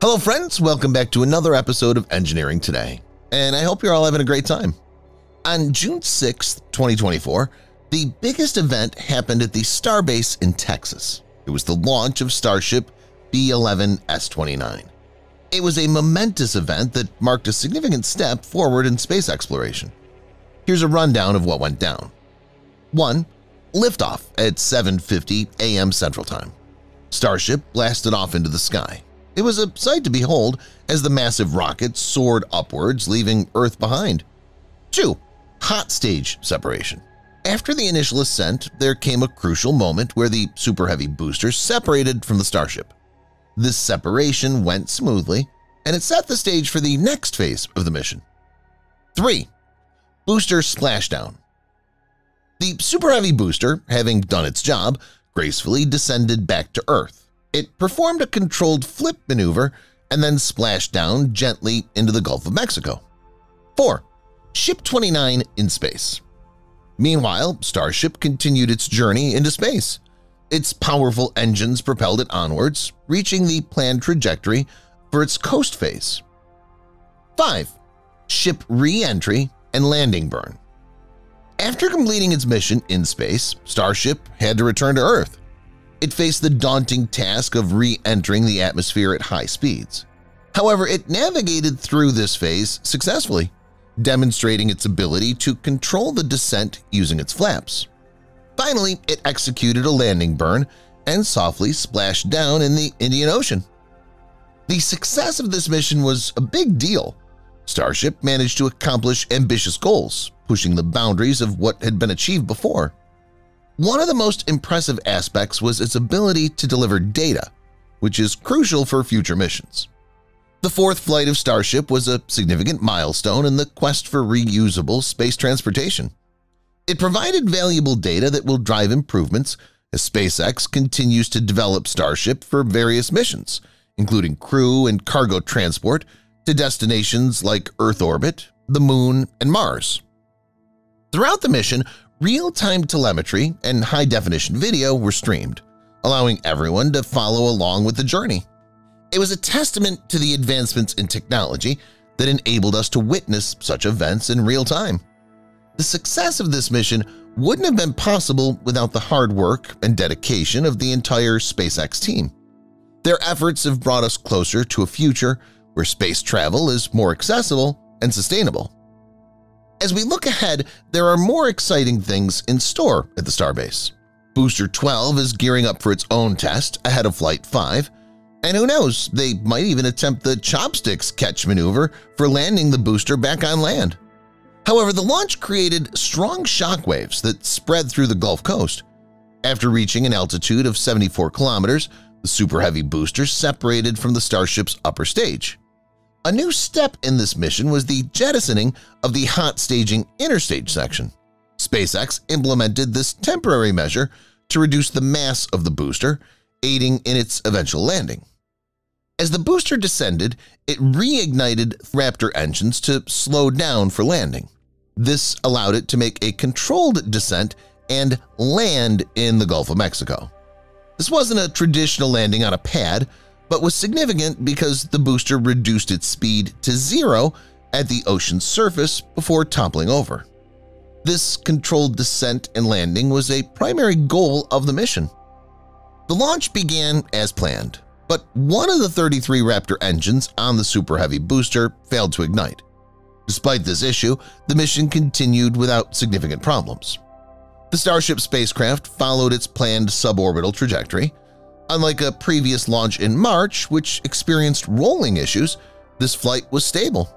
Hello friends, welcome back to another episode of Engineering Today, and I hope you're all having a great time. On June 6, 2024, the biggest event happened at the Starbase in Texas. It was the launch of Starship B-11S-29. It was a momentous event that marked a significant step forward in space exploration. Here's a rundown of what went down. 1. Liftoff at 7.50 a.m. Central Time. Starship blasted off into the sky. It was a sight to behold as the massive rocket soared upwards, leaving Earth behind. 2. Hot stage separation. After the initial ascent, there came a crucial moment where the Super Heavy booster separated from the Starship. This separation went smoothly, and it set the stage for the next phase of the mission. 3. Booster Splashdown The Super Heavy booster, having done its job, gracefully descended back to Earth. It performed a controlled flip maneuver and then splashed down gently into the Gulf of Mexico. 4. Ship 29 in space. Meanwhile, Starship continued its journey into space. Its powerful engines propelled it onwards, reaching the planned trajectory for its coast phase. 5. Ship re-entry and landing burn. After completing its mission in space, Starship had to return to Earth it faced the daunting task of re-entering the atmosphere at high speeds. However, it navigated through this phase successfully, demonstrating its ability to control the descent using its flaps. Finally, it executed a landing burn and softly splashed down in the Indian Ocean. The success of this mission was a big deal. Starship managed to accomplish ambitious goals, pushing the boundaries of what had been achieved before. One of the most impressive aspects was its ability to deliver data, which is crucial for future missions. The fourth flight of Starship was a significant milestone in the quest for reusable space transportation. It provided valuable data that will drive improvements as SpaceX continues to develop Starship for various missions, including crew and cargo transport to destinations like Earth orbit, the Moon, and Mars. Throughout the mission, Real-time telemetry and high-definition video were streamed, allowing everyone to follow along with the journey. It was a testament to the advancements in technology that enabled us to witness such events in real time. The success of this mission wouldn't have been possible without the hard work and dedication of the entire SpaceX team. Their efforts have brought us closer to a future where space travel is more accessible and sustainable. As we look ahead, there are more exciting things in store at the Starbase. Booster 12 is gearing up for its own test ahead of Flight 5, and who knows, they might even attempt the chopsticks catch maneuver for landing the booster back on land. However, the launch created strong shockwaves that spread through the Gulf Coast. After reaching an altitude of 74 kilometers, the Super Heavy booster separated from the Starship's upper stage. A new step in this mission was the jettisoning of the hot staging interstage section. SpaceX implemented this temporary measure to reduce the mass of the booster, aiding in its eventual landing. As the booster descended, it reignited Raptor engines to slow down for landing. This allowed it to make a controlled descent and land in the Gulf of Mexico. This wasn't a traditional landing on a pad, but was significant because the booster reduced its speed to zero at the ocean's surface before toppling over. This controlled descent and landing was a primary goal of the mission. The launch began as planned, but one of the 33 Raptor engines on the Super Heavy booster failed to ignite. Despite this issue, the mission continued without significant problems. The Starship spacecraft followed its planned suborbital trajectory, Unlike a previous launch in March, which experienced rolling issues, this flight was stable.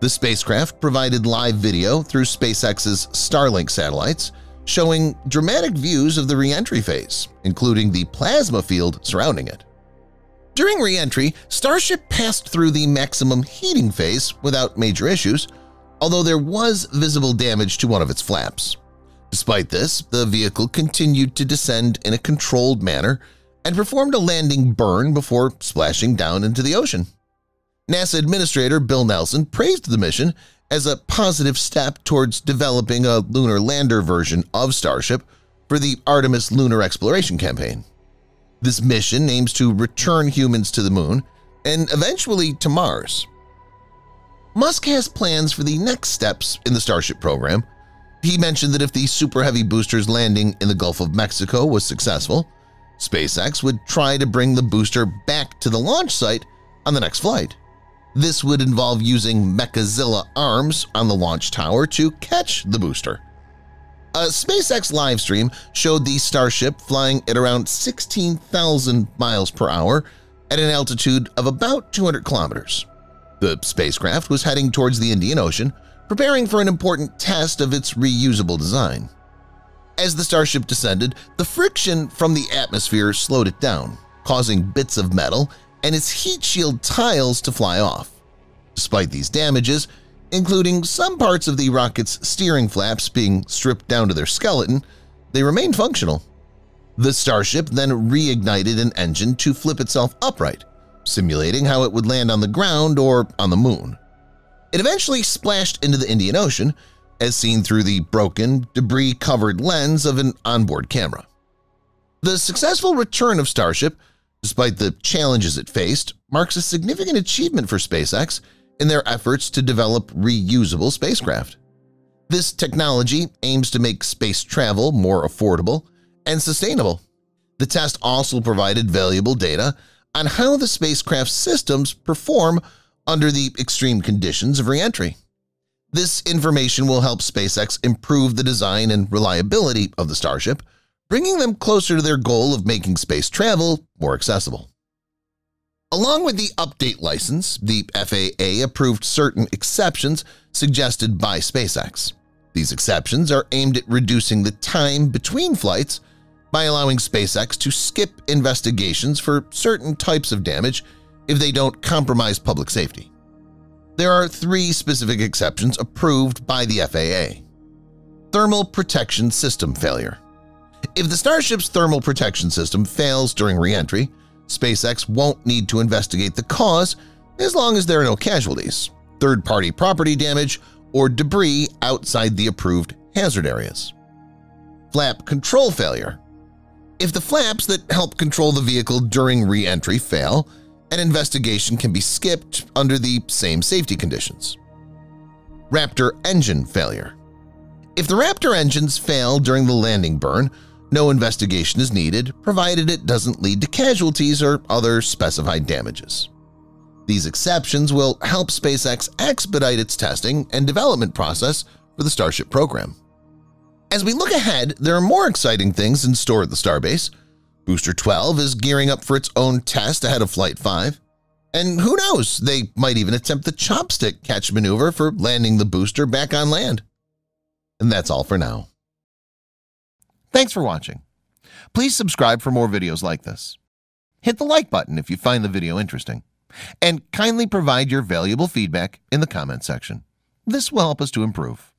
The spacecraft provided live video through SpaceX's Starlink satellites, showing dramatic views of the reentry phase, including the plasma field surrounding it. During reentry, Starship passed through the maximum heating phase without major issues, although there was visible damage to one of its flaps. Despite this, the vehicle continued to descend in a controlled manner and performed a landing burn before splashing down into the ocean. NASA Administrator Bill Nelson praised the mission as a positive step towards developing a lunar lander version of Starship for the Artemis Lunar Exploration Campaign. This mission aims to return humans to the Moon and eventually to Mars. Musk has plans for the next steps in the Starship program. He mentioned that if the Super Heavy booster's landing in the Gulf of Mexico was successful, SpaceX would try to bring the booster back to the launch site on the next flight. This would involve using Mechazilla arms on the launch tower to catch the booster. A SpaceX livestream showed the Starship flying at around 16,000 miles per hour at an altitude of about 200 kilometers. The spacecraft was heading towards the Indian Ocean, preparing for an important test of its reusable design. As the Starship descended, the friction from the atmosphere slowed it down, causing bits of metal and its heat shield tiles to fly off. Despite these damages, including some parts of the rocket's steering flaps being stripped down to their skeleton, they remained functional. The Starship then reignited an engine to flip itself upright, simulating how it would land on the ground or on the moon. It eventually splashed into the Indian Ocean, as seen through the broken, debris-covered lens of an onboard camera. The successful return of Starship, despite the challenges it faced, marks a significant achievement for SpaceX in their efforts to develop reusable spacecraft. This technology aims to make space travel more affordable and sustainable. The test also provided valuable data on how the spacecraft systems perform under the extreme conditions of reentry. This information will help SpaceX improve the design and reliability of the Starship, bringing them closer to their goal of making space travel more accessible. Along with the update license, the FAA approved certain exceptions suggested by SpaceX. These exceptions are aimed at reducing the time between flights by allowing SpaceX to skip investigations for certain types of damage if they don't compromise public safety. There are three specific exceptions approved by the FAA. Thermal Protection System Failure If the Starship's thermal protection system fails during reentry, SpaceX won't need to investigate the cause as long as there are no casualties, third-party property damage, or debris outside the approved hazard areas. Flap control failure if the flaps that help control the vehicle during re-entry fail, an investigation can be skipped under the same safety conditions. Raptor engine failure If the Raptor engines fail during the landing burn, no investigation is needed provided it doesn't lead to casualties or other specified damages. These exceptions will help SpaceX expedite its testing and development process for the Starship program. As we look ahead, there are more exciting things in store at the Starbase. Booster 12 is gearing up for its own test ahead of Flight 5. And who knows, they might even attempt the chopstick catch maneuver for landing the booster back on land. And that's all for now. Thanks for watching. Please subscribe for more videos like this. Hit the like button if you find the video interesting. And kindly provide your valuable feedback in the comment section. This will help us to improve.